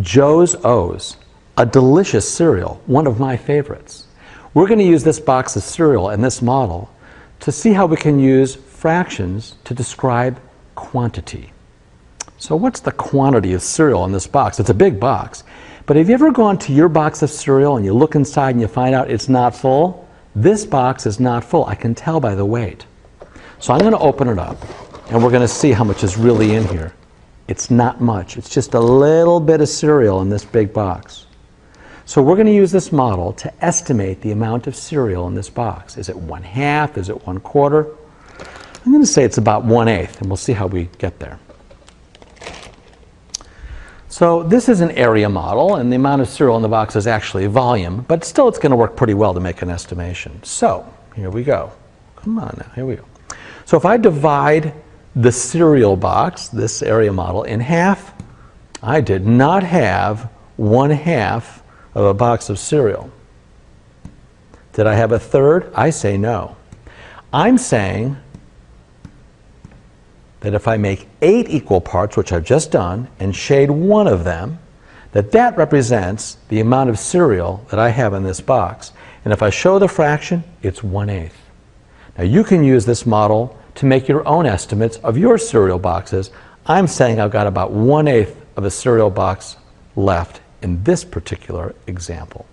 Joe's O's, a delicious cereal, one of my favorites. We're going to use this box of cereal and this model to see how we can use fractions to describe quantity. So what's the quantity of cereal in this box? It's a big box. But have you ever gone to your box of cereal and you look inside and you find out it's not full? This box is not full. I can tell by the weight. So I'm going to open it up and we're going to see how much is really in here. It's not much. It's just a little bit of cereal in this big box. So we're going to use this model to estimate the amount of cereal in this box. Is it one half? Is it one quarter? I'm going to say it's about one eighth, and we'll see how we get there. So this is an area model, and the amount of cereal in the box is actually volume, but still it's going to work pretty well to make an estimation. So here we go. Come on now, here we go. So if I divide the cereal box, this area model, in half, I did not have one half of a box of cereal. Did I have a third? I say no. I'm saying that if I make eight equal parts, which I've just done, and shade one of them, that that represents the amount of cereal that I have in this box. And if I show the fraction, it's one eighth. Now you can use this model to make your own estimates of your cereal boxes. I'm saying I've got about one eighth of a cereal box left in this particular example.